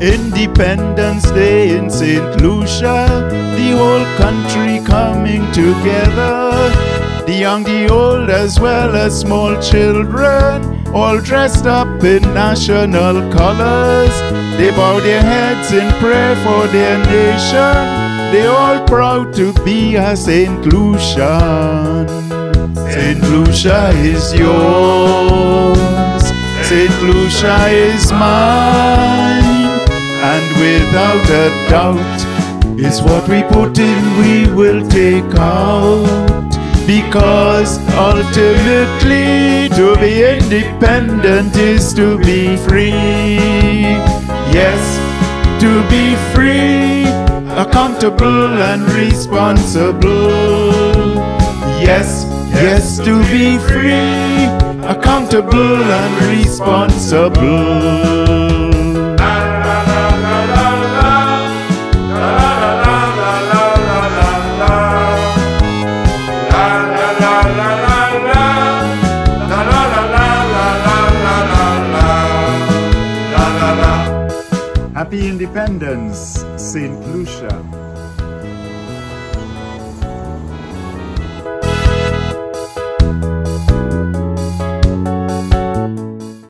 Independence Day in St. Lucia, the whole country coming together. The young, the old, as well as small children, all dressed up in national colors. They bow their heads in prayer for their nation. They all proud to be a St. Lucian. St. Lucia is yours. St. Lucia is mine. Doubt, is what we put in, we will take out. Because ultimately, to be independent is to be free. Yes, to be free, accountable and responsible. Yes, yes, to be free, accountable and responsible. Happy Independence, St. Lucia.